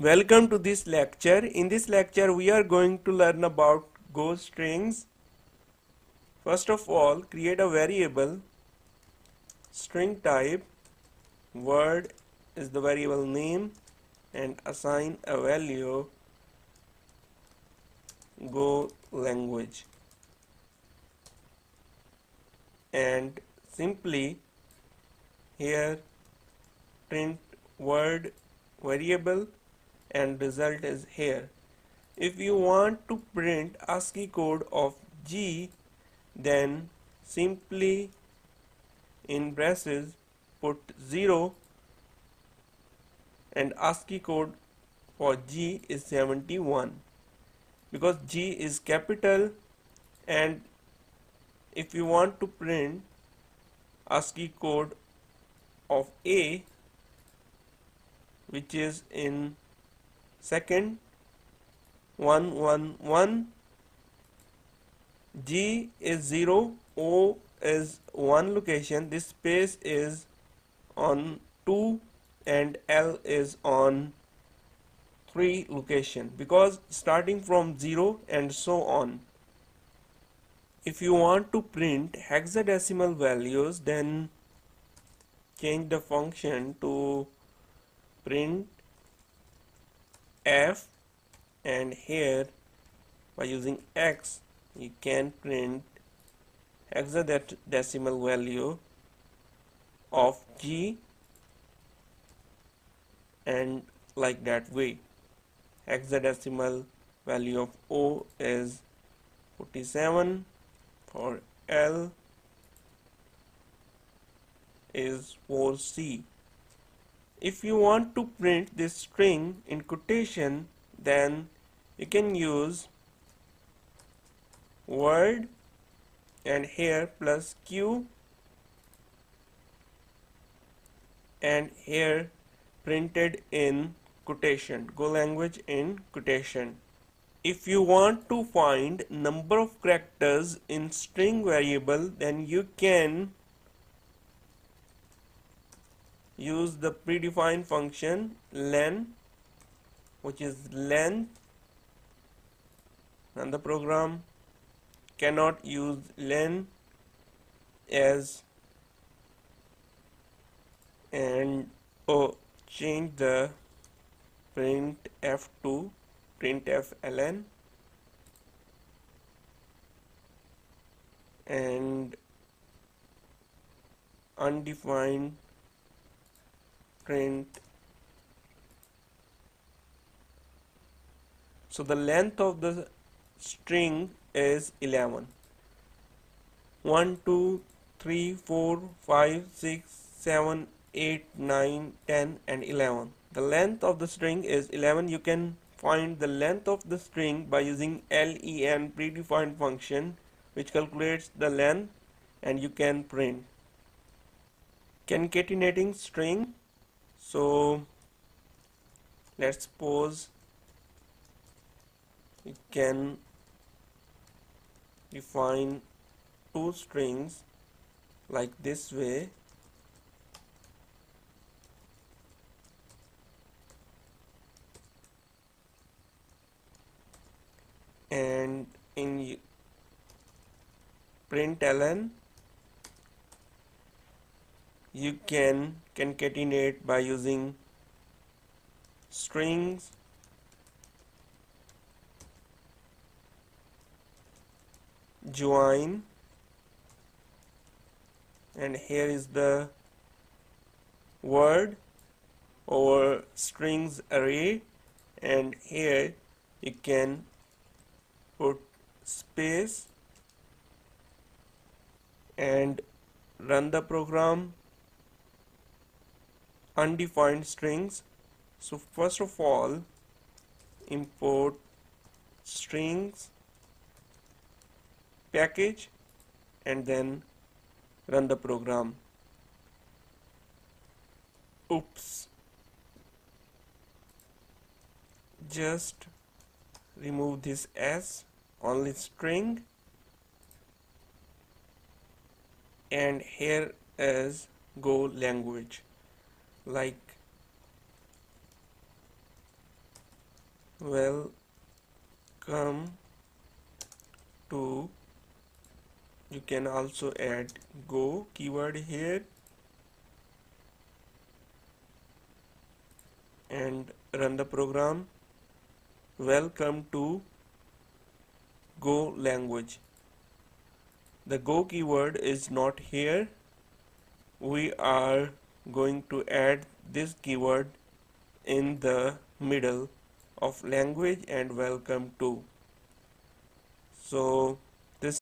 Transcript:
Welcome to this lecture. In this lecture we are going to learn about Go strings. First of all create a variable. String type. Word is the variable name. And assign a value. Go language. And simply here print word variable and result is here. If you want to print ASCII code of G then simply in braces put 0 and ASCII code for G is 71 because G is capital and if you want to print ASCII code of A which is in second 111 G is 0 O is one location. This space is on 2 and L is on 3 location. Because starting from 0 and so on. If you want to print hexadecimal values then change the function to print f and here by using x you can print hexadecimal value of g and like that way. Hexadecimal value of o is 47 for l is 4c if you want to print this string in quotation then you can use word and here plus q and here printed in quotation. Go language in quotation. If you want to find number of characters in string variable then you can use the predefined function len which is length and the program cannot use len as and oh change the print f to printf ln and undefined print. So the length of the string is 11 1 2 3 4 5 6 7 8 9 10 and 11 the length of the string is 11 you can find the length of the string by using len predefined function which calculates the length and you can print. Concatenating string so let's suppose we can define two strings like this way. And in println you can concatenate by using strings. Join. And here is the word or strings array. And here you can put space and run the program undefined strings. So first of all import strings package and then run the program. Oops. Just remove this s only string. And here is go language like welcome to you can also add go keyword here and run the program. Welcome to go language. The go keyword is not here. We are going to add this keyword in the middle of language and welcome to. So